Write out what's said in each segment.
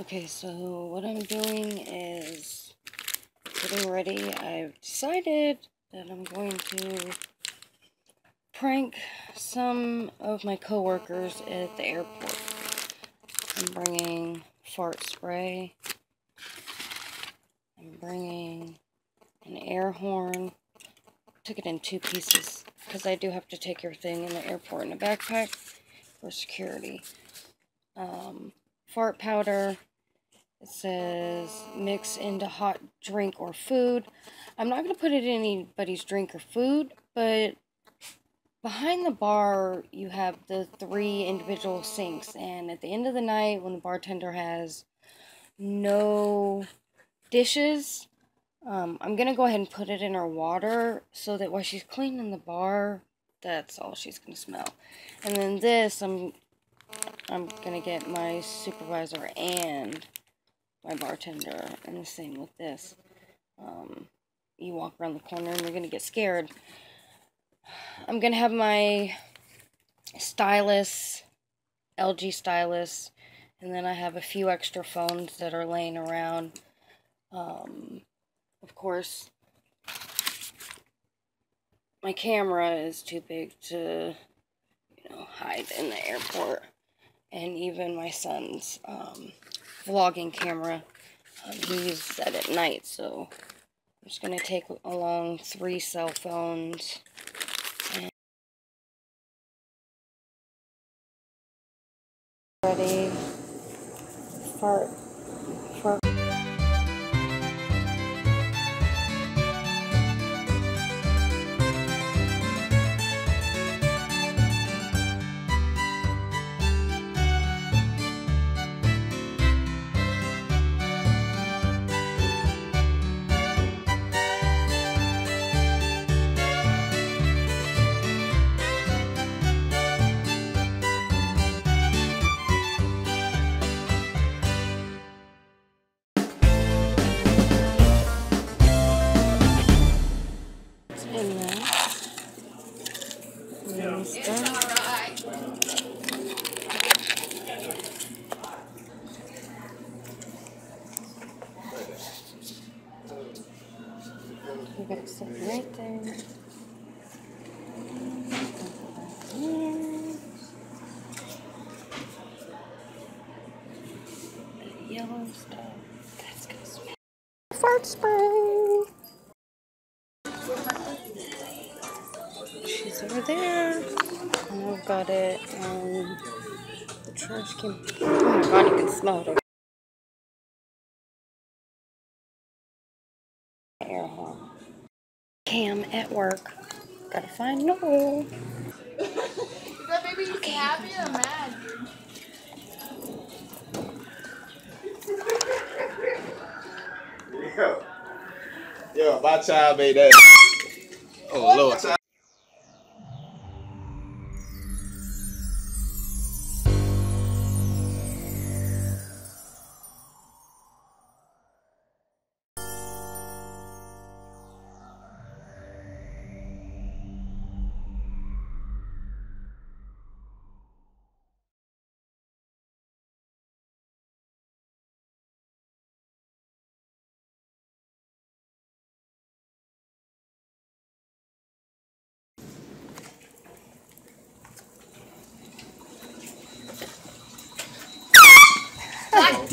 Okay, so what I'm doing is getting ready. I've decided that I'm going to prank some of my coworkers at the airport. I'm bringing fart spray. I'm bringing an air horn. Took it in two pieces because I do have to take everything in the airport in a backpack for security. Um, fart powder. It says mix into hot drink or food. I'm not going to put it in anybody's drink or food, but behind the bar you have the three individual sinks. And at the end of the night, when the bartender has no dishes, um, I'm going to go ahead and put it in her water so that while she's cleaning the bar, that's all she's going to smell. And then this, I'm I'm gonna get my supervisor and my bartender, and the same with this. Um, you walk around the corner and you're gonna get scared. I'm gonna have my stylus, LG stylus, and then I have a few extra phones that are laying around. Um, of course, my camera is too big to, you know, hide in the airport and even my son's um, vlogging camera. Um, he uses that at night, so I'm just going to take along three cell phones. And ready. Fart. You got stuff right there. Yellow stuff. That's gonna. Fart spray. She's over there. And I've got it on the trash can. Oh my god, you can smell it. Air horn. Cam at work. Gotta find Noel. That made me happy or mad, dude. Yo, yo, my child made that. Oh Lord,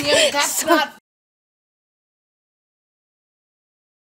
damn it, that's not